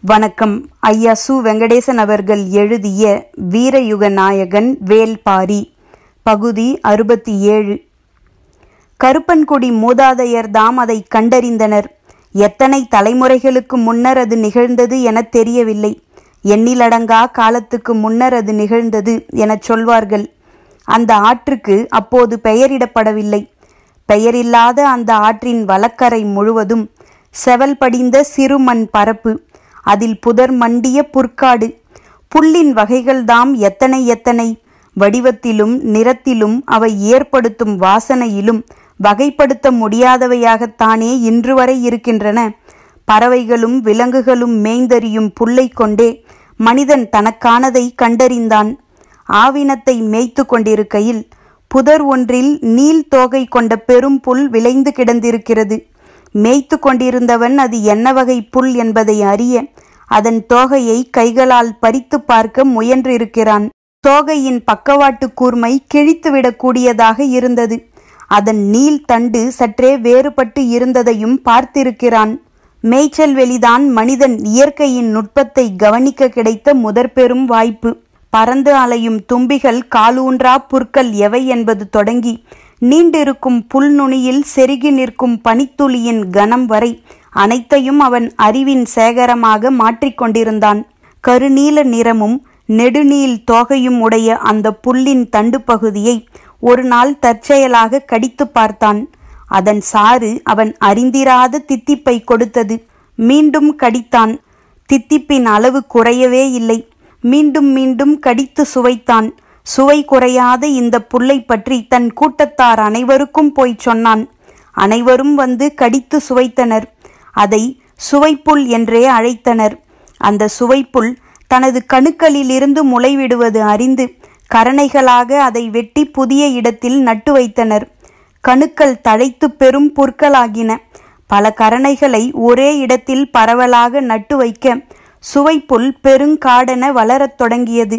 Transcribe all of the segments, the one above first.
வணக்கம். ஐயா சு. வெங்கடேசன் அவர்கள் எழுதிய வீரயுக நாயகன் வேல்பாரி பகுதி அறுபத்தி ஏழு. கருப்பன்குடி மூதாதையர் தாம் அதை கண்டறிந்தனர். எத்தனை தலைமுறைகளுக்கு முன்னர் அது நிகழ்ந்தது எனத் தெரியவில்லை. எண்ணிலடங்கா காலத்துக்கு முன்னர் அது நிகழ்ந்தது எனச் சொல்வார்கள். அந்த ஆற்றுக்கு அப்போது பெயரிடப்படவில்லை. பெயரில்லாத அந்த ஆற்றின் வலக்கரை முழுவதும் செவல் படிந்த சிறுமண் பரப்பு. அதில் புதர் மண்டிய புற்காடு. புல்லின் வகைகள்தாம் எத்தனை எத்தனை. வடிவத்திலும் நிறத்திலும் அவை ஏற்படுத்தும் வாசனையிலும் வகைப்படுத்த முடியாதவையாகத்தானே இன்று வரை இருக்கின்றன. பறவைகளும் விலங்குகளும் மேய்ந்தறியும் புல்லை கொண்டே மனிதன் தனக்கானதை கண்டறிந்தான். ஆவினத்தை மேய்த்து கொண்டிருக்கையில் புதர் ஒன்றில் நீல் தோகை கொண்ட பெரும் புல் விளைந்து கிடந்திருக்கிறது. மேய்த்து கொண்டிருந்தவன் அது என்ன வகை புல் என்பதை அறிய அதன் தோகையை கைகளால் பறித்து பார்க்க முயன்றிருக்கிறான். தோகையின் பக்கவாட்டு கூர்மை கிழித்துவிடக்கூடியதாக இருந்தது. அதன் நீள் தண்டு சற்றே வேறுபட்டு இருந்ததையும் பார்த்திருக்கிறான். மேய்ச்சல் வெளிதான் மனிதன் இயற்கையின் நுட்பத்தை கவனிக்க கிடைத்த முதற்பெரும் வாய்ப்பு. பறந்து அலையும் தும்பிகள் காலூன்றா புற்கள் எவை என்பது தொடங்கி நீண்டிருக்கும் புல்நுனியில் செருகி நிற்கும் பனித்துளியின் கனம் வரை அனைத்தையும் அவன் அறிவின் சேகரமாக மாற்றிக்கொண்டிருந்தான் கருநீல நிறமும் நெடுநீல் தோகையும் உடைய அந்த புல்லின் தண்டு பகுதியை ஒரு நாள் தற்செயலாக கடித்து பார்த்தான். அதன் சாறு அவன் அறிந்திராத தித்திப்பை கொடுத்தது. மீண்டும் கடித்தான். தித்திப்பின் அளவு குறையவே இல்லை. மீண்டும் மீண்டும் கடித்து சுவைத்தான். சுவை குறையாத இந்த புல்லை பற்றி தன் கூட்டத்தார் அனைவருக்கும் போய் சொன்னான். அனைவரும் வந்து கடித்து சுவைத்தனர். அதை சுவைப்புல் என்றே அழைத்தனர். அந்த சுவைப்புல் தனது கணுக்களிலிருந்து முளைவிடுவது அறிந்து கரணைகளாக அதை வெட்டி புதிய இடத்தில் நட்டு வைத்தனர். கணுக்கள் தழைத்து பெரும் புற்களாகின. பல கரணைகளை ஒரே இடத்தில் பரவலாக நட்டு வைக்க சுவைப்புல் பெருங்காடென வளரத் தொடங்கியது.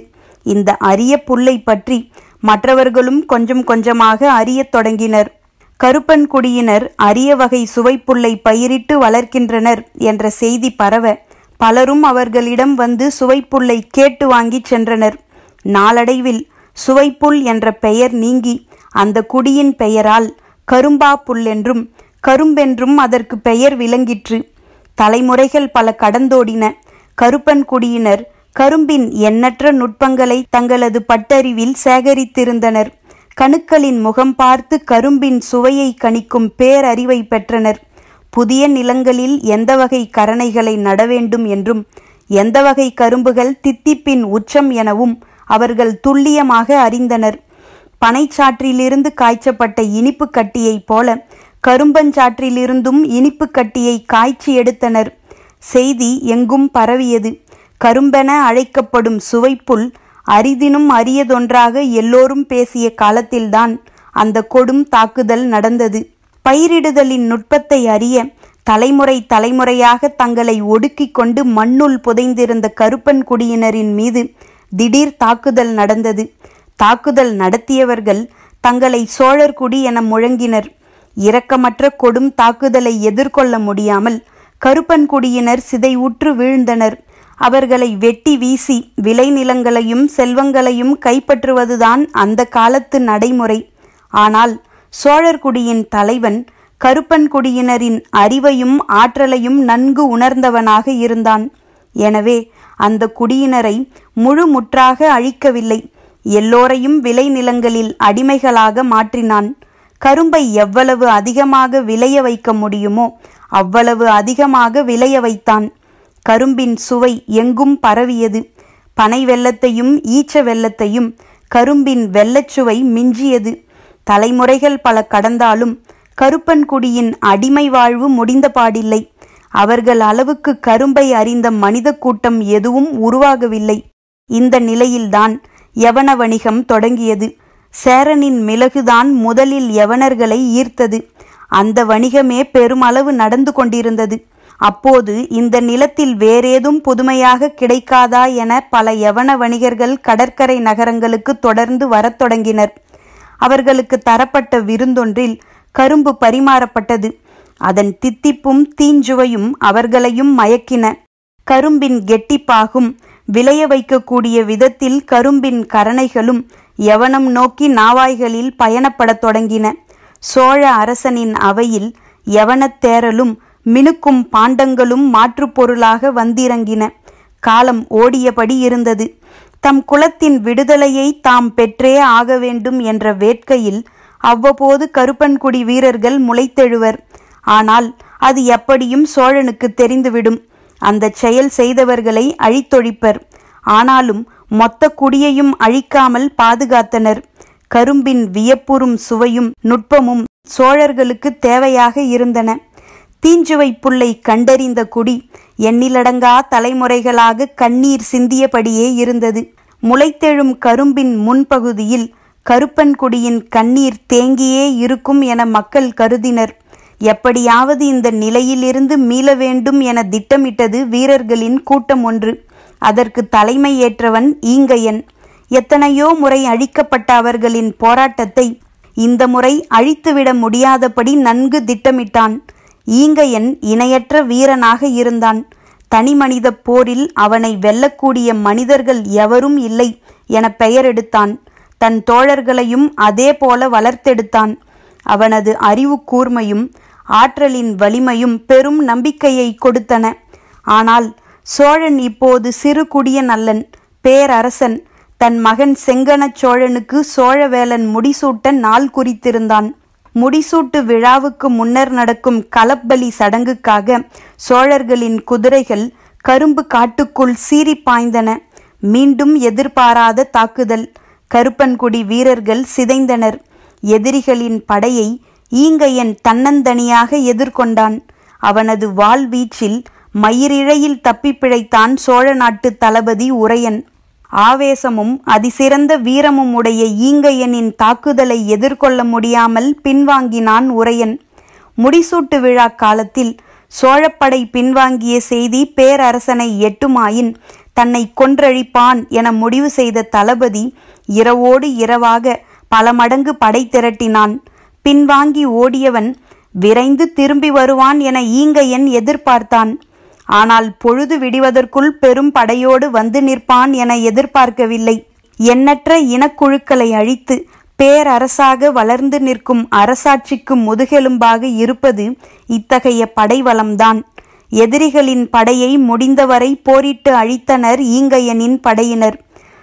இந்த அரிய புல்லை பற்றி மற்றவர்களும் கொஞ்சம் கொஞ்சமாக அறியத் தொடங்கினர். கருப்பன் குடியினர் அரிய வகை சுவைப்புல்லை பயிரிட்டு வளர்க்கின்றனர் என்ற செய்தி பரவ பலரும் அவர்களிடம் வந்து சுவைப்புல்லை கேட்டு வாங்கிச் சென்றனர். நாளடைவில் சுவைப்புல் என்ற பெயர் நீங்கி அந்த குடியின் பெயரால் கரும்பா புல்லென்றும் கரும்பென்றும் அதற்கு பெயர் விளங்கிற்று. தலைமுறைகள் பல கடந்தோடின. கருப்பன் குடியினர் கரும்பின் எண்ணற்ற நுட்பங்களை தங்களது பட்டறிவில் சேகரித்திருந்தனர். கணுக்களின் முகம் பார்த்து கரும்பின் சுவையை கணிக்கும் பேரறிவை பெற்றனர். புதிய நிலங்களில் எந்த வகை கரணைகளை நட வேண்டும் என்றும் எந்த வகை கரும்புகள் தித்திப்பின் உச்சம் எனவும் அவர்கள் துல்லியமாக அறிந்தனர். பனைச்சாற்றிலிருந்து காய்ச்சப்பட்ட இனிப்பு கட்டியைப் போல கரும்பஞ்சாற்றிலிருந்தும் இனிப்பு கட்டியை காய்ச்சி எடுத்தனர். செய்தி எங்கும் பரவியது. கரும்பென அழைக்கப்படும் சுவைப்புல் அரிதினும் அரியதொன்றாக எல்லோரும் பேசிய காலத்தில்தான் அந்த கொடும் தாக்குதல் நடந்தது. பயிரிடுதலின் நுட்பத்தை அறிய தலைமுறை தலைமுறையாக தங்களை ஒடுக்கிக் கொண்டு மண்ணுள் புதைந்திருந்த கருப்பன் குடியினரின் மீது திடீர் தாக்குதல் நடந்தது. தாக்குதல் நடத்தியவர்கள் தங்களை சோழர் குடி என முழங்கினர். இரக்கமற்ற கொடும் தாக்குதலை எதிர்கொள்ள முடியாமல் கருப்பன் குடியினர் சிதைவுற்று வீழ்ந்தனர். அவர்களை வெட்டி வீசி விளைநிலங்களையும் செல்வங்களையும் கைப்பற்றுவதுதான் அந்த காலத்து நடைமுறை. ஆனால் சோழர்குடியின் தலைவன் கருப்பன்குடியினரின் அறிவையும் ஆற்றலையும் நன்கு உணர்ந்தவனாக இருந்தான். எனவே அந்த குடியினரை முழு முற்றாக அழிக்கவில்லை. எல்லோரையும் விளைநிலங்களில் அடிமைகளாக மாற்றினான். கரும்பை எவ்வளவு அதிகமாக விளைய வைக்க முடியுமோ அவ்வளவு அதிகமாக விளைய வைத்தான். கரும்பின் சுவை எங்கும் பரவியது. பனை வெள்ளத்தையும் ஈச்ச வெள்ளத்தையும் கரும்பின் வெள்ளச்சுவை மிஞ்சியது. தலைமுறைகள் பல கடந்தாலும் கருப்பன்குடியின் அடிமை வாழ்வு முடிந்த பாடில்லை. அவர்கள் அளவுக்கு கரும்பை அறிந்த மனித கூட்டம் எதுவும் உருவாகவில்லை. இந்த நிலையில்தான் யவன வணிகம் தொடங்கியது. சேரனின் மிளகுதான் முதலில் யவனர்களை ஈர்த்தது. அந்த வணிகமே பெருமளவு நடந்து கொண்டிருந்தது. அப்போது இந்த நிலத்தில் வேறேதும் புதுமையாக கிடைக்காதா என பல யவன வணிகர்கள் கடற்கரை நகரங்களுக்கு தொடர்ந்து வரத் தொடங்கினர். அவர்களுக்கு தரப்பட்ட விருந்தொன்றில் கரும்பு பரிமாறப்பட்டது. அதன் தித்திப்பும் தீஞ்சுவையும் அவர்களையும் மயக்கின. கரும்பின் கெட்டிப்பாகும் விளைய வைக்கக்கூடிய விதத்தில் கரும்பின் கரணைகளும் யவனம் நோக்கி நாவாய்களில் பயணப்படத் தொடங்கின. சோழ அரசனின் அவையில் யவனத் தேரலும் மினுக்கும் பாண்டங்களும் மாற்றுப்பொருளாக வந்திறங்கின. காலம் ஓடியபடி இருந்தது. தம் குலத்தின் விடுதலையை தாம் பெற்றே ஆக வேண்டும் என்ற வேட்கையில் அவ்வப்போது கருப்பன்குடி வீரர்கள் முளைத்தெழுவர். ஆனால் அது எப்படியும் சோழனுக்கு தெரிந்துவிடும். அந்த செயல் செய்தவர்களை அழித்தொழிப்பர். ஆனாலும் மொத்த குடியையும் அழிக்காமல் பாதுகாத்தனர். கரும்பின் வியப்புறும் சுவையும் நுட்பமும் சோழர்களுக்கு தேவையாக இருந்தன. தீஞ்சுவை புல்லை கண்டறிந்த குடி எண்ணிலடங்கா தலைமுறைகளாக கண்ணீர் சிந்தியபடியே இருந்தது. முளைத்தெழும் கரும்பின் முன்பகுதியில் கருப்பன் குடியின் கண்ணீர் தேங்கியே இருக்கும் என மக்கள் கருதினர். எப்படியாவது இந்த நிலையிலிருந்து மீள வேண்டும் என திட்டமிட்டது வீரர்களின் கூட்டம் ஒன்று. அதற்கு தலைமை ஏற்றவன் ஈங்கையன். எத்தனையோ முறை அழிக்கப்பட்ட அவர்களின் போராட்டத்தை இந்த முறை அழித்துவிட முடியாதபடி நன்கு திட்டமிட்டான். ஈங்கையன் இணையற்ற வீரனாக இருந்தான். தனிமனித போரில் அவனை வெல்லக்கூடிய மனிதர்கள் எவரும் இல்லை என பெயர் எடுத்தான். தன் தோழர்களையும் அதே போல வளர்த்தெடுத்தான். அவனது அறிவு கூர்மையும் ஆற்றலின் வலிமையும் பெரும் நம்பிக்கையை கொடுத்தன. ஆனால் சோழன் இப்போது சிறு குடியன் அல்லன் பேரரசன். தன் மகன் செங்கனச் சோழனுக்கு சோழவேலன் முடிசூட்ட நாள் குறித்திருந்தான். முடிசூட்டு விழாவுக்கு முன்னர் நடக்கும் கலப்பலி சடங்குக்காக சோழர்களின் குதிரைகள் கரும்பு காட்டுக்குள் சீறி பாய்ந்தன. மீண்டும் எதிர்பாராத தாக்குதல். கருப்பன்குடி வீரர்கள் சிதைந்தனர். எதிரிகளின் படையை ஈங்கையன் தன்னந்தனியாக எதிர்கொண்டான். அவனது வாள் வீச்சில் மயிரிழையில் தப்பிப்பிழைத்தான் சோழ நாட்டு தளபதி உரையன். ஆவேசமும் அதிசிறந்த வீரமும் உடைய ஈங்கையனின் தாக்குதலை எதிர்கொள்ள முடியாமல் பின்வாங்கினான் உரையன். முடிசூட்டு விழா காலத்தில் சோழப்படை பின்வாங்கிய செய்தி பேரரசனை எட்டுமாயின் தன்னை கொன்றழிப்பான் என முடிவு செய்த தளபதி இரவோடு இரவாக பல மடங்கு படை திரட்டினான். பின்வாங்கி ஓடியவன் விரைந்து திரும்பி வருவான் என ஈங்கையன் எதிர்பார்த்தான். ஆனால் பொழுது விடிவதற்குள் பெரும் படையோடு வந்து நிற்பான் என எதிர்பார்க்கவில்லை. எண்ணற்ற இனக்குழுக்களை அழித்து பேரரசாக வளர்ந்து நிற்கும் அரசாட்சிக்கு முதுகெலும்பாக இருப்பது இத்தகைய படைவளம்தான். எதிரிகளின் படையை முடிந்தவரை போரிட்டு அழித்தனர் ஈங்கையனின் படையினர்.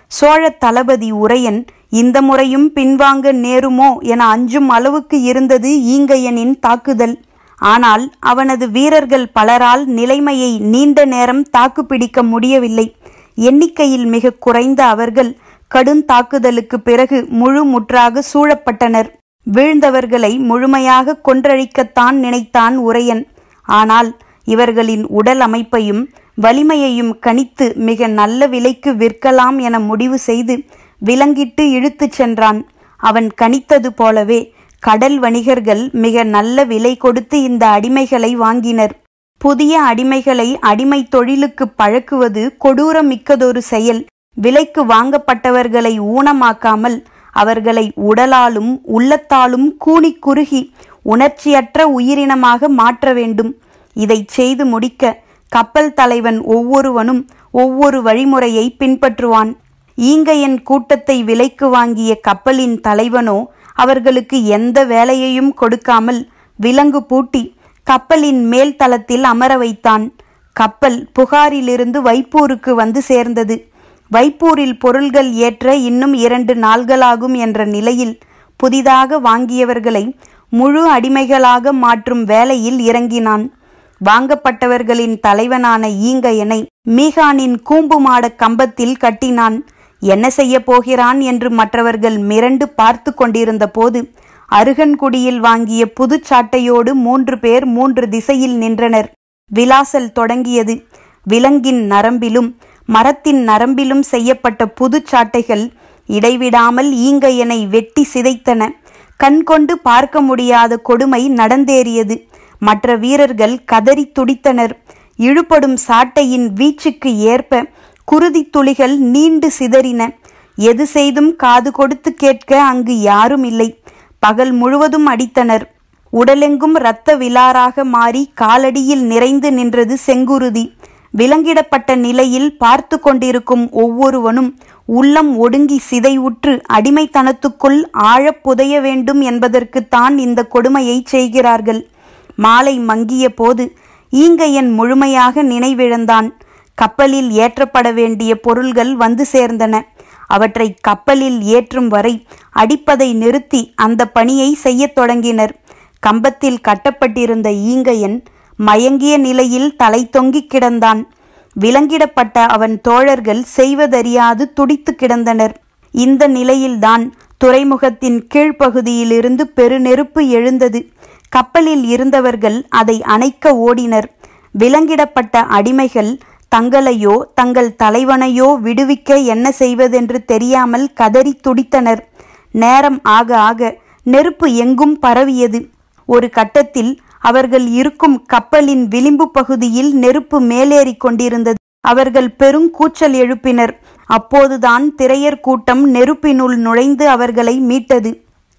சோழ தளபதி உரையன் இந்த முறையும் பின்வாங்க நேருமோ? என அஞ்சும் அளவுக்கு இருந்தது ஈங்கையனின் தாக்குதல். ஆனால் அவனது வீரர்கள் பலரால் நிலைமையை நீண்ட நேரம் தாக்குப்பிடிக்க முடியவில்லை. எண்ணிக்கையில் மிக குறைந்த அவர்கள் கடுந்தாக்குதலுக்கு பிறகு முழு முற்றாக சூழப்பட்டனர். வீழ்ந்தவர்களை முழுமையாக கொன்றழிக்கத்தான் நினைத்தான் உரையன். ஆனால் இவர்களின் உடல் அமைப்பையும் வலிமையையும் கணித்து மிக நல்ல விலைக்கு விற்கலாம் என முடிவு செய்து விலங்கிட்டு இழுத்துச் சென்றான். அவன் கணித்தது போலவே கடல் வணிகர்கள் மிக நல்ல விலை கொடுத்து இந்த அடிமைகளை வாங்கினர். புதிய அடிமைகளை அடிமை தொழிலுக்கு பழக்குவது கொடூரமிக்கதொரு செயல். விலைக்கு வாங்கப்பட்டவர்களை ஊனமாக்காமல் அவர்களை உடலாலும் உள்ளத்தாலும் கூனி குறுகி உணர்ச்சியற்ற உயிரினமாக மாற்ற வேண்டும். இதை செய்து முடிக்க கப்பல் தலைவன் ஒவ்வொருவனும் ஒவ்வொரு வழிமுறையை பின்பற்றுவான். ஈங்கையன் கூட்டத்தை விலைக்கு வாங்கிய கப்பலின் தலைவனோ அவர்களுக்கு எந்த வேலையையும் கொடுக்காமல் விலங்கு பூட்டி கப்பலின் மேல் தளத்தில் அமர வைத்தான். கப்பல் புகாரிலிருந்து வைப்பூருக்கு வந்து சேர்ந்தது. வைப்பூரில் பொருள்கள் ஏற்ற இன்னும் இரண்டு நாள்களாகும் என்ற நிலையில் புதிதாக வாங்கியவர்களை முழு அடிமைகளாக மாற்றும் வேலையில் இறங்கினான். வாங்கப்பட்டவர்களின் தலைவனான ஈங்கையனை மீகானின் கூம்பு மாடக் கம்பத்தில் கட்டினான். என்ன செய்ய போகிறான் என்று மற்றவர்கள் மிரண்டு பார்த்து கொண்டிருந்த போது அருகன்குடியில் வாங்கிய புதுச்சாட்டையோடு மூன்று பேர் மூன்று திசையில் நின்றனர். விலாசல் தொடங்கியது. விலங்கின் நரம்பிலும் மரத்தின் நரம்பிலும் செய்யப்பட்ட புதுச்சாட்டைகள் இடைவிடாமல் ஈங்கையனை வெட்டி சிதைத்தன. கண் கொண்டு பார்க்க முடியாத கொடுமை நடந்தேறியது. மற்ற வீரர்கள் கதறி துடித்தனர். இழுபடும் சாட்டையின் வீச்சுக்கு ஏற்ப குருதி துளிகள் நீண்டு சிதறின. எது செய்தும் காது கொடுத்து கேட்க அங்கு யாரும் இல்லை. பகல் முழுவதும் அடித்தனர். உடலெங்கும் இரத்த விலாராக மாறி காலடியில் நிறைந்து நின்றது செங்குருதி. விலங்கிடப்பட்ட நிலையில் பார்த்து கொண்டிருக்கும் ஒவ்வொருவனும் உள்ளம் ஒடுங்கி சிதைவுற்று அடிமைத்தனத்துக்குள் ஆழப் புதைய வேண்டும் என்பதற்குத்தான் இந்த கொடுமையை செய்கிறார்கள். மாலை மங்கிய போது ஈங்கையன் முழுமையாக நினைவிழந்தான். கப்பலில் ஏற்றப்பட வேண்டிய பொருள்கள் வந்து சேர்ந்தன. அவற்றை கப்பலில் ஏற்றும் வரை அடிப்பதை நிறுத்தி அந்த பணியை செய்யத் தொடங்கினர். கம்பத்தில் கட்டப்பட்டிருந்த ஈங்கையன் மயங்கிய நிலையில் தலை தொங்கிக் கிடந்தான். விலங்கிடப்பட்ட அவன் தோழர்கள் செய்வதறியாது துடித்து கிடந்தனர். இந்த நிலையில்தான் துறைமுகத்தின் கீழ்ப்பகுதியிலிருந்து பெருநெருப்பு எழுந்தது. கப்பலில் இருந்தவர்கள் அதை அணைக்க ஓடினர். விலங்கிடப்பட்ட அடிமைகள் தங்களையோ தங்கள் தலைவனையோ விடுவிக்க என்ன செய்வதென்று தெரியாமல் கதறி துடித்தனர். நேரம் ஆக ஆக நெருப்பு எங்கும் பரவியது. ஒரு கட்டத்தில் அவர்கள் இருக்கும் கப்பலின் விளிம்பு பகுதியில் நெருப்பு மேலேறி கொண்டிருந்தது. அவர்கள் பெருங்கூச்சல் எழுப்பினர். அப்போதுதான் திரையர் கூட்டம் நெருப்பினுள் நுழைந்து அவர்களை மீட்டது.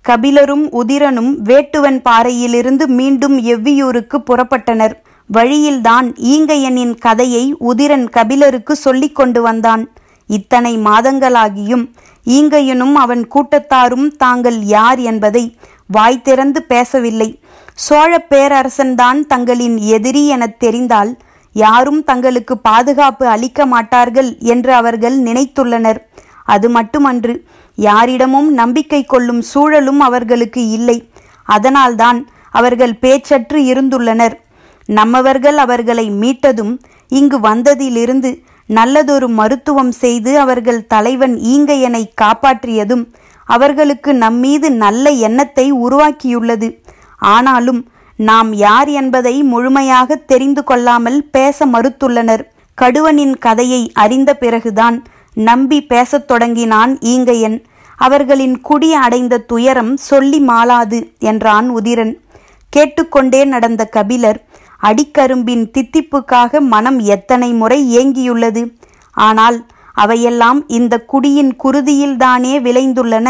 கபிலரும் உதிரனும் வேட்டுவன் பாறையிலிருந்து மீண்டும் எவ்வியூருக்கு புறப்பட்டனர். வழியில்தான் ஈங்கையனின் கதையை உதிரன் கபிலருக்கு சொல்லிக் கொண்டு வந்தான். இத்தனை மாதங்களாகியும் ஈங்கையனும் அவன் கூட்டத்தாரும் தாங்கள் யார் என்பதை வாய் திறந்து பேசவில்லை. சோழ பேரரசன்தான் தங்களின் எதிரி எனத் தெரிந்தால் யாரும் தங்களுக்கு பாதுகாப்பு அளிக்க மாட்டார்கள் என்று அவர்கள் நினைத்துள்ளனர். அது மட்டுமன்று யாரிடமும் நம்பிக்கை கொள்ளும் சூழலும் அவர்களுக்கு இல்லை. அதனால்தான் அவர்கள் பேச்சற்று இருந்துள்ளனர். நம்மவர்கள் அவர்களை மீட்டதும் இங்கு வந்ததிலிருந்து நல்லதொரு மருத்துவம் செய்து அவர்கள் தலைவன் ஈங்கையனை காப்பாற்றியதும் அவர்களுக்கு நம்மீது நல்ல எண்ணத்தை உருவாக்கியுள்ளது. ஆனாலும் நாம் யார் என்பதை முழுமையாக தெரிந்து கொள்ளாமல் பேச மறுத்துள்ளனர். கடுவனின் கதையை அறிந்த பிறகுதான் நம்பி பேசத் தொடங்கினான் ஈங்கையன். அவர்களின் குடி அடைந்த துயரம் சொல்லி மாளாது என்றான் உதிரன். கேட்டுக்கொண்டே நடந்த கபிலர் அடிக்கரும்பின் தித்திப்புக்காக மனம் எத்தனை முறை ஏங்கியுள்ளது? ஆனால் அவையெல்லாம் இந்த குடியின் குருதியில்தானே விளைந்துள்ளன.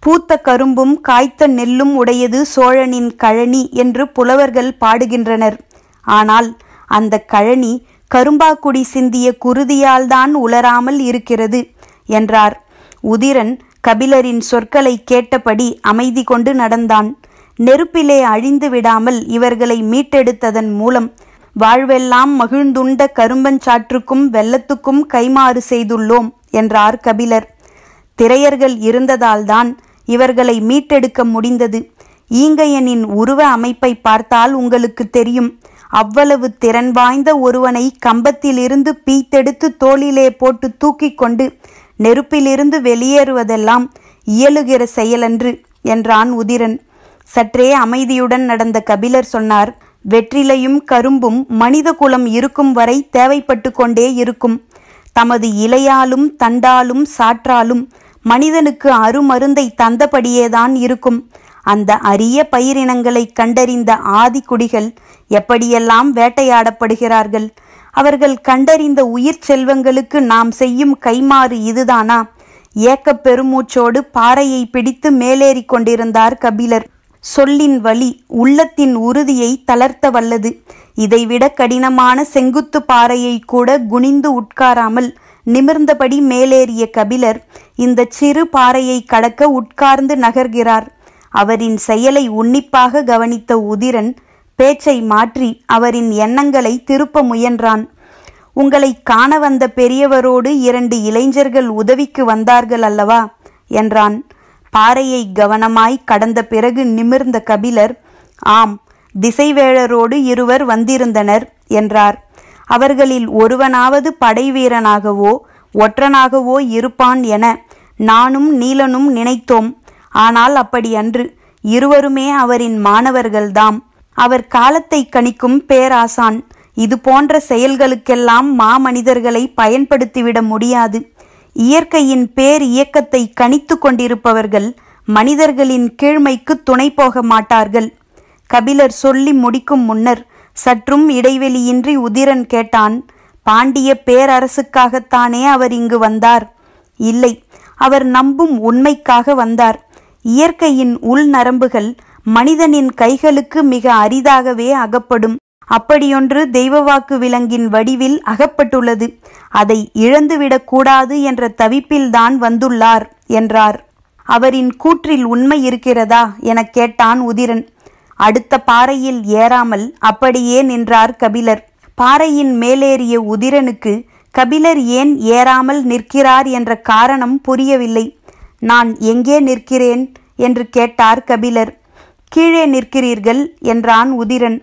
பூத்த கரும்பும் காய்த்த நெல்லும் உடையது சோழனின் கழனி என்று புலவர்கள் பாடுகின்றனர். ஆனால் அந்த கழனி கரும்பாக்குடி சிந்திய குருதியால்தான் உலராமல் இருக்கிறது என்றார். உதிரன் கபிலரின் சொற்களை கேட்டபடி அமைதி கொண்டு நடந்தான். நெருப்பிலே அழிந்து விடாமல் இவர்களை மீட்டெடுத்ததன் மூலம் வாழ்வெல்லாம் மகிழ்ந்துண்ட கரும்பஞ்சாற்றுக்கும் வெள்ளத்துக்கும் கைமாறு செய்துள்ளோம் என்றார் கபிலர். திரையர்கள் இருந்ததால்தான் இவர்களை மீட்டெடுக்க முடிந்தது. ஈங்கையனின் உருவ அமைப்பை பார்த்தால் உங்களுக்கு தெரியும். அவ்வளவு திறன் வாய்ந்த ஒருவனை கம்பத்திலிருந்து பீத்தெடுத்து தோளிலே போட்டு தூக்கிக் கொண்டு நெருப்பிலிருந்து வெளியேறுவதெல்லாம் இயலுகிற செயலன்று என்றான் உதிரன். சற்றே அமைதியுடன் நடந்த கபிலர் சொன்னார் வெற்றிலையும் கரும்பும் மனித குலம் இருக்கும் வரை தேவைப்பட்டு கொண்டே இருக்கும். தமது இலையாலும் தண்டாலும் சாற்றாலும் மனிதனுக்கு அருமருந்தை தந்தபடியேதான் இருக்கும். அந்த அரிய பயிரினங்களை கண்டறிந்த ஆதி குடிகள் எப்படியெல்லாம் வேட்டையாடப்படுகிறார்கள்? அவர்கள் கண்டறிந்த உயிர் செல்வங்களுக்கு நாம் செய்யும் கைமாறு இதுதானா? ஏக்கப் பெருமூச்சோடு பாறையை பிடித்து மேலேறி கொண்டிருந்தார் கபிலர். சொல்லின் வழி உள்ளத்தின் உறுதியை தளர்த்த வல்லது. இதைவிட கடினமான செங்குத்து பாறையை கூட குனிந்து உட்காராமல் நிமிர்ந்தபடி மேலேறிய கபிலர் இந்த சிறு பாறையை கடக்க உட்கார்ந்து நகர்கிறார். அவரின் செயலை உன்னிப்பாக கவனித்த உதிரன் பேச்சை மாற்றி அவரின் எண்ணங்களை திருப்ப முயன்றான். உங்களை காண வந்த பெரியவரோடு இரண்டு இளைஞர்கள் உதவிக்கு வந்தார்கள் அல்லவா? என்றான். பாறையை கவனமாய் கடந்த பிறகு நிமிர்ந்த கபிலர் ஆம் திசைவேழரோடு இருவர் வந்திருந்தனர் என்றார். அவர்களில் ஒருவனாவது படைவீரனாகவோ ஒற்றனாகவோ இருப்பான் என நானும் நீலனும் நினைத்தோம். ஆனால் அப்படி அன்று இருவருமே அவரின் மாணவர்கள்தாம். அவர் காலத்தை கணிக்கும் பேராசான். இது போன்ற செயல்களுக்கெல்லாம் மாமனிதர்களை பயன்படுத்திவிட முடியாது. இயற்கையின் பேர் இயக்கத்தை கணித்து கொண்டிருப்பவர்கள் மனிதர்களின் கீழ்மைக்கு துணை போக மாட்டார்கள். கபிலர் சொல்லி முடிக்கும் முன்னர் சற்றும் இடைவெளியின்றி உதிரன் கேட்டான் பாண்டிய பேரரசுக்காகத்தானே அவர் இங்கு வந்தார்? இல்லை அவர் நம்பும் உண்மைக்காக வந்தார். இயற்கையின் உள் நரம்புகள் மனிதனின் கைகளுக்கு மிக அரிதாகவே அகப்படும். அப்படியொன்று தெய்வவாக்கு விலங்கின் வடிவில் அகப்பட்டுள்ளது. அதை இழந்துவிடக் கூடாது என்ற தவிப்பில்தான் வந்துள்ளார் என்றார். அவரின் கூற்றில் உண்மை இருக்கிறதா எனக் கேட்டான் உதிரன். அடுத்த பாறையில் ஏறாமல் அப்படியே நின்றார் கபிலர். பாறையின் மேலேறிய உதிரனுக்கு கபிலர் ஏன் ஏறாமல் நிற்கிறார் என்ற காரணம் புரியவில்லை. நான் எங்கே நிற்கிறேன்? என்று கேட்டார் கபிலர். கீழே நிற்கிறீர்கள் என்றான் உதிரன்.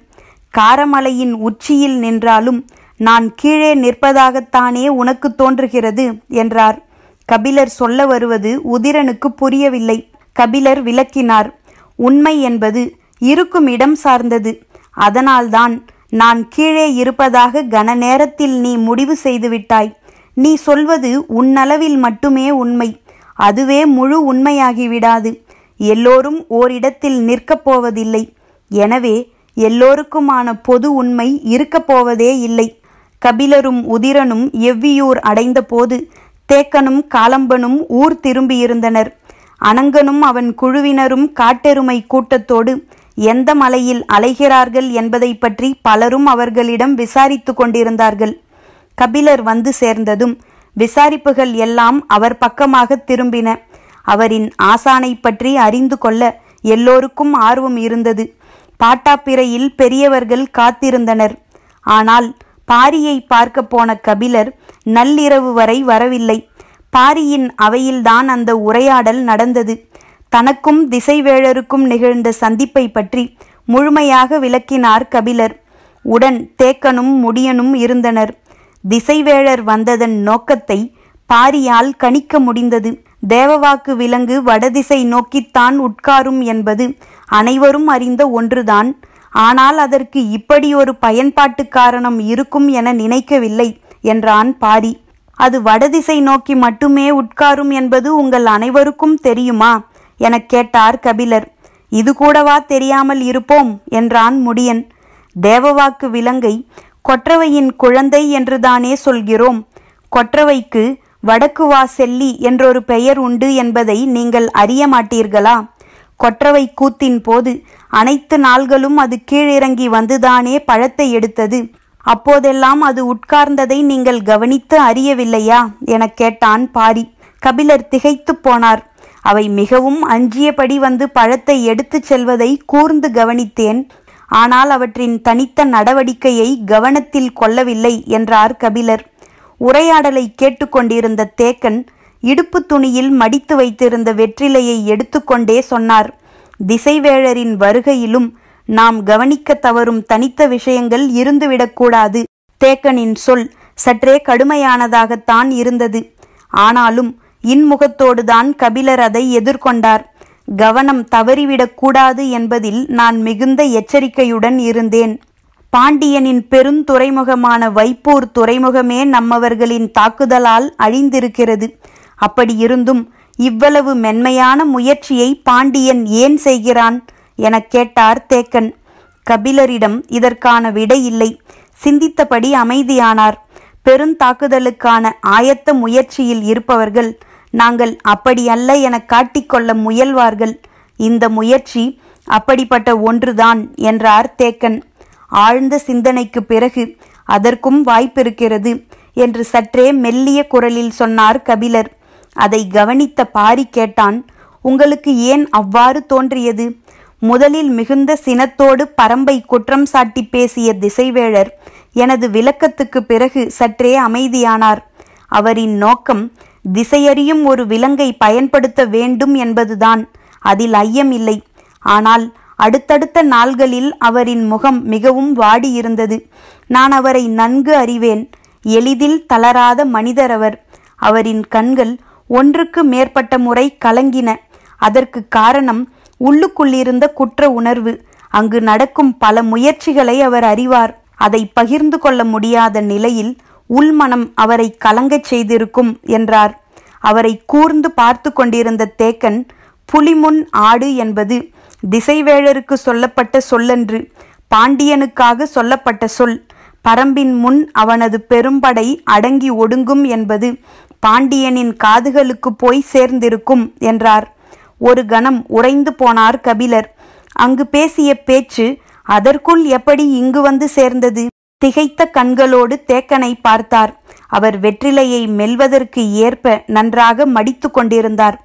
காரமலையின் உச்சியில் நின்றாலும் நான் கீழே நிற்பதாகத்தானே உனக்கு தோன்றுகிறது? என்றார். கபிலர் சொல்ல வருவது உதிரனுக்கு புரியவில்லை. கபிலர் விளக்கினார் உண்மை என்பது இருக்கும் இடம் சார்ந்தது. அதனால்தான் நான் கீழே இருப்பதாக கன நேரத்தில் நீ முடிவு செய்துவிட்டாய் நீ சொல்வது உன்னளவில் மட்டுமே உண்மை. அதுவே முழு உண்மையாகிவிடாது எல்லோரும் ஓரிடத்தில் நிற்கப் போவதில்லை. எனவே எல்லோருக்குமான பொது உண்மை இருக்கப் போவதே இல்லை. கபிலரும் உதிரனும் எவ்வியூர் அடைந்தபோது தேக்கனும் காலம்பனும் ஊர் திரும்பியிருந்தனர். அனங்கனும் அவன் குழுவினரும் காட்டெருமை கூட்டத்தோடு எந்த மலையில் அலைகிறார்கள் என்பதை பற்றி பலரும் அவர்களிடம் விசாரித்து கொண்டிருந்தார்கள். கபிலர் வந்து சேர்ந்ததும் விசாரிப்புகள் எல்லாம் அவர் பக்கமாக திரும்பின. அவரின் ஆசானை பற்றி அறிந்து கொள்ள எல்லோருக்கும் ஆர்வம் இருந்தது. பாட்டாப்பிறையில் பெரியவர்கள் காத்திருந்தனர். ஆனால் பாரியை பார்க்க போன கபிலர் நள்ளிரவு வரை வரவில்லை. பாரியின் அவையில்தான் அந்த உரையாடல் நடந்தது. தனக்கும் திசைவேழருக்கும் நிகழ்ந்த சந்திப்பை பற்றி முழுமையாக விளக்கினார் கபிலர். உடன் தேக்கனும் முடியனும் இருந்தனர். திசைவேழர் வந்ததன் நோக்கத்தை பாரியால் கணிக்க முடிந்தது. தேவவாக்கு விலங்கு வடதிசை நோக்கித்தான் உட்காரும் என்பது அனைவரும் அறிந்த ஒன்றுதான். ஆனால் அதற்கு இப்படி ஒரு பயன்பாட்டு காரணம் இருக்கும் என நினைக்கவில்லை என்றான் பாரி. அது வடதிசை நோக்கி மட்டுமே உட்காரும் என்பது உங்கள் அனைவருக்கும் தெரியுமா? எனக் கேட்டார் கபிலர். இது கூடவா தெரியாமல் இருப்போம் என்றான் முடியன். தேவவாக்கு விலங்கை கொற்றவையின் குழந்தை என்றுதானே சொல்கிறோம். கொற்றவைக்கு வடக்கு வா செல்லி என்றொரு பெயர் உண்டு என்பதை நீங்கள் அறிய மாட்டீர்களா? கொற்றவை கூத்தின் போது அனைத்து நாள்களும் அது கீழிறங்கி வந்துதானே பழத்தை எடுத்தது. அப்போதெல்லாம் அது உட்கார்ந்ததை நீங்கள் கவனித்து அறியவில்லையா? எனக் கேட்டான் பாரி. கபிலர் திகைத்துப் போனார். அவை மிகவும் அஞ்சியபடி வந்து பழத்தை எடுத்துச் செல்வதை கூர்ந்து கவனித்தேன். ஆனால் அவற்றின் தனித்த நடவடிக்கையை கவனத்தில் கொள்ளவில்லை என்றார் கபிலர். உரையாடலை கேட்டுக்கொண்டிருந்த தேக்கன் இடுப்பு துணியில் மடித்து வைத்திருந்த வெற்றிலையை எடுத்துக்கொண்டே சொன்னார். திசைவேழரின் வருகையிலும் நாம் கவனிக்க தவறும் தனித்த விஷயங்கள் இருந்துவிடக்கூடாது தேக்கனின் சொல் சற்றே கடுமையானதாகத்தான் இருந்தது. ஆனாலும் இன்முகத்தோடுதான் கபிலர் அதை எதிர்கொண்டார். கவனம் தவறிவிடக்கூடாது என்பதில் நான் மிகுந்த எச்சரிக்கையுடன் இருந்தேன். பாண்டியனின் பெருந்துறைமுகமான வைப்பூர் துறைமுகமே நம்மவர்களின் தாக்குதலால் அழிந்திருக்கிறது. அப்படியிருந்தும் இவ்வளவு மென்மையான முயற்சியை பாண்டியன் ஏன் செய்கிறான் எனக் கேட்டார் தேக்கன். கபிலரிடம் இதற்கான விடை இல்லை. சிந்தித்தபடி அமைதியானார். பெருந்தாக்குதலுக்கான ஆயத்த முயற்சியில் இருப்பவர்கள் நாங்கள் அப்படியல்ல என காட்டிக்கொள்ள முயல்வார்கள். இந்த முயற்சி அப்படிப்பட்ட ஒன்றுதான் என்றார் தேக்கன். ஆழ்ந்த சிந்தனைக்கு பிறகு அதற்கும் வாய்ப்பிருக்கிறது என்று சற்றே மெல்லிய குரலில் சொன்னார் கபிலர். அதை கவனித்த பாரி கேட்டான் உங்களுக்கு ஏன் அவ்வாறு தோன்றியது? முதலில் மிகுந்த சினத்தோடு பரம்பை குற்றம் சாட்டி பேசிய திசைவேழர் எனது விளக்கத்துக்கு பிறகு சற்றே அமைதியானார். அவரின் நோக்கம் திசையறியும் ஒரு விலங்கை பயன்படுத்த வேண்டும் என்பதுதான். அதில் ஐயமில்லை ஆனால் அடுத்தடுத்த நாள்களில் அவரின் முகம் மிகவும் வாடியிருந்தது. நான் அவரை நன்கு அறிவேன். எளிதில் தளராத மனிதர் அவர் அவரின் கண்கள் ஒன்றுக்கு மேற்பட்ட முறை கலங்கின. அதற்கு காரணம் உள்ளுக்குள்ளிருந்த குற்ற உணர்வு. அங்கு நடக்கும் பல முயற்சிகளை அவர் அறிவார். அதை பகிர்ந்து கொள்ள முடியாத நிலையில் உள்மனம் அவரை கலங்கச் செய்திருக்கும் என்றார். அவரை கூர்ந்து பார்த்து கொண்டிருந்த தேக்கன் புலிமுன் ஆடு என்பது திசைவேழருக்கு சொல்லப்பட்ட சொல்லன்று பாண்டியனுக்காக சொல்லப்பட்ட சொல். பரம்பின் முன் அவனது பெரும்படை அடங்கி ஒடுங்கும் என்பது பாண்டியனின் காதுகளுக்கு போய் சேர்ந்திருக்கும் என்றார். ஒரு கணம் உறைந்து போனார் கபிலர். அங்கு பேசிய பேச்சு அதற்குள் எப்படி இங்கு வந்து சேர்ந்தது? திகைத்த கண்களோடு தேக்கனை பார்த்தார். அவர் வெற்றிலையை மெல்வதற்கு ஏற்ப நன்றாக மடித்து கொண்டிருந்தார்.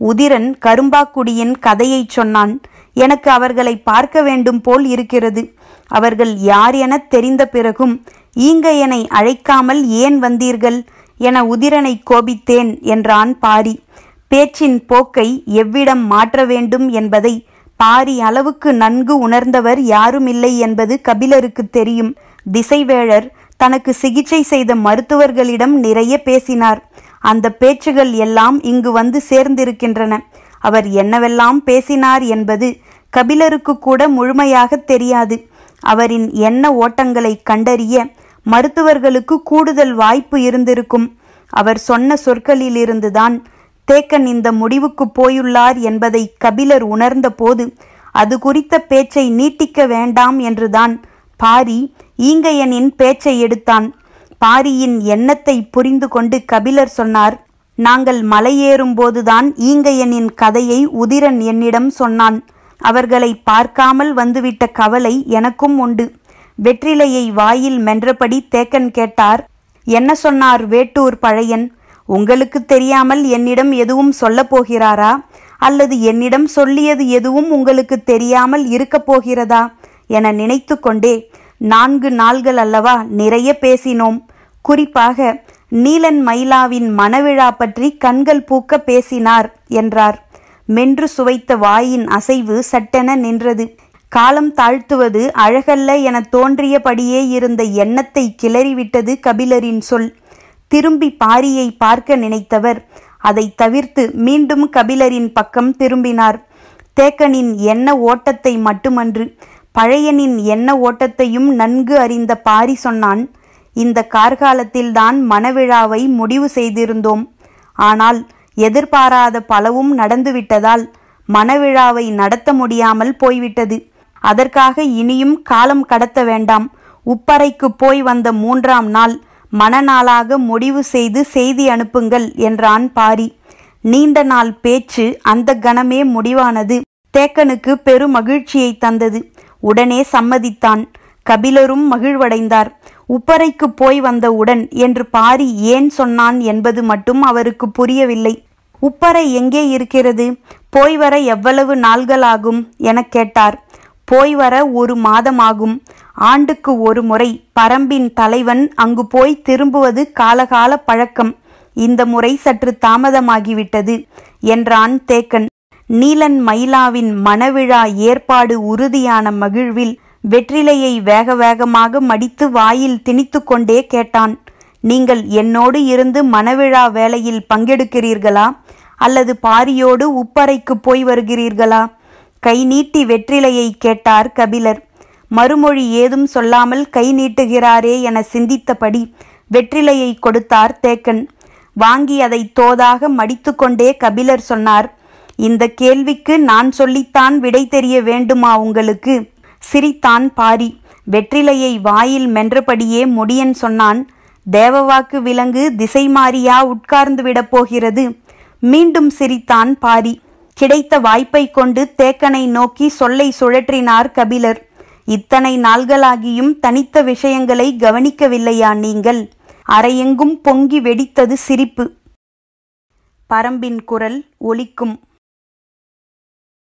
உதிரன் கரும்பாக்குடியின் கதையைச் சொன்னான். எனக்கு அவர்களை பார்க்க வேண்டும் போல் இருக்கிறது. அவர்கள் யார் எனத் தெரிந்த பிறகும் ஈங்கையனை அழைக்காமல் ஏன் வந்தீர்கள்? என உதிரனை கோபித்தேன் என்றான் பாரி. பேச்சின் போக்கை எவ்விடம் மாற்ற வேண்டும் என்பதை பாரி அளவுக்கு நன்கு உணர்ந்தவர் யாருமில்லை என்பது கபிலருக்கு தெரியும். திசைவேழர் தனக்கு சிகிச்சை செய்த மருத்துவர்களிடம் நிறைய பேசினார். அந்த பேச்சுகள் எல்லாம் இங்கு வந்து சேர்ந்திருக்கின்றன. அவர் என்னவெல்லாம் பேசினார் என்பது கபிலருக்கு கூட முழுமையாக தெரியாது. அவரின் எண்ண ஓட்டங்களை கண்டறிய மருத்துவர்களுக்கு கூடுதல் வாய்ப்பு இருந்திருக்கும். அவர் சொன்ன சொற்களிலிருந்துதான் தேக்கன் இந்த முடிவுக்கு போயுள்ளார் என்பதை கபிலர் உணர்ந்த போது அது குறித்த பேச்சை நீட்டிக்க வேண்டாம் என்றுதான் பாரி ஈங்கையனின் பேச்சை எடுத்தான். பாரியின் எண்ணத்தை புரிந்து கொண்டு கபிலர் சொன்னார் நாங்கள் மலையேறும் போதுதான் ஈங்கையனின் கதையை உதிரன் என்னிடம் சொன்னான். அவர்களை பார்க்காமல் வந்துவிட்ட கவலை எனக்கும் உண்டு. வெற்றிலையை வாயில் மென்றபடி தேக்கன் கேட்டார் என்ன சொன்னார் வேட்டூர் பழையன்? உங்களுக்கு தெரியாமல் என்னிடம் எதுவும் சொல்லப் போகிறாரா? அல்லது என்னிடம் சொல்லியது எதுவும் உங்களுக்கு தெரியாமல் இருக்கப் போகிறதா? என நினைத்து கொண்டே நான்கு நாள்கள் அல்லவா நிறைய பேசினோம். குறிப்பாக நீலன் மயிலாவின் மனவிழா பற்றி கண்கள் பூக்க பேசினார் என்றார். மென்று சுவைத்த வாயின் அசைவு சட்டென நின்றது. காலம் தாழ்த்துவது அழகல்ல என தோன்றியபடியே இருந்த எண்ணத்தை கிளறிவிட்டது கபிலரின் சொல். திரும்பி பாரியை பார்க்க நினைத்தவர். அதை தவிர்த்து மீண்டும் கபிலரின் பக்கம் திரும்பினார். தேக்கனின் எண்ண ஓட்டத்தை மட்டுமன்று பழையனின் எண்ண ஓட்டத்தையும் நன்கு அறிந்த பாரி சொன்னான் இந்த கார்காலத்தில்தான் மணவிழாவை முடிவு செய்திருந்தோம். ஆனால் எதிர்பாராத பலவும் நடந்துவிட்டதால் மணவிழாவை நடத்த முடியாமல் போய்விட்டது. அதற்காக இனியும் காலம் கடத்த வேண்டாம். உப்பறைக்கு போய் வந்த மூன்றாம் நாள் மனநாளாக முடிவு செய்து செய்தி அனுப்புங்கள் என்றான் பாரி. நீண்ட நாள் பேச்சு அந்த கணமே முடிவானது. தேக்கனுக்கு பெரும் மகிழ்ச்சியை தந்தது. உடனே சம்மதித்தான். கபிலரும் மகிழ்வடைந்தார். உப்பறைக்கு போய் வந்தவுடன் என்று பாரி ஏன் சொன்னான் என்பது மட்டும் அவருக்கு புரியவில்லை. உப்பறை எங்கே இருக்கிறது? போய் வர எவ்வளவு நாள்களாகும்? எனக் கேட்டார். போய் வர ஒரு மாதமாகும். ஆண்டுக்கு ஒரு முறை பரம்பின் தலைவன் அங்கு போய் திரும்புவது காலகால பழக்கம். இந்த முறை சற்று தாமதமாகிவிட்டது என்றான் தேக்கன். நீலன் மயிலாவின் மணவிழா ஏற்பாடு உறுதியான மகிழ்வில் வெற்றிலையை வேக வேகமாக மடித்து வாயில் திணித்து கொண்டே கேட்டான். நீங்கள் என்னோடு இருந்து மணவிழா வேலையில் பங்கெடுக்கிறீர்களா? அல்லது பாரியோடு உப்பறைக்கு போய் வருகிறீர்களா? கை நீட்டி வெற்றிலையை கேட்டார் கபிலர். மறுமொழி ஏதும் சொல்லாமல் கை நீட்டுகிறாரே என சிந்தித்தபடி வெற்றிலையை கொடுத்தார் தேக்கன். வாங்கி அதை தோதாக மடித்துக்கொண்டே கபிலர் சொன்னார் இந்த கேள்விக்கு நான் சொல்லித்தான் விடை தெரிய வேண்டுமா உங்களுக்கு சிரித்தான் பாரி. வெற்றிலையை வாயில் மென்றபடியே முடியன் சொன்னான் தேவவாக்கு விலங்கு திசை மாறியா உட்கார்ந்து விடப் போகிறது மீண்டும் சிரித்தான் பாரி. கிடைத்த வாய்ப்பை கொண்டு தேக்கனை நோக்கி சொல்லை சுழற்றினார் கபிலர். இத்தனை நாள்களாகியும் தனித்த விஷயங்களை கவனிக்கவில்லையா நீங்கள்? அறையெங்கும் பொங்கி வெடித்தது சிரிப்பு. பரம்பின் குரல் ஒலிக்கும்.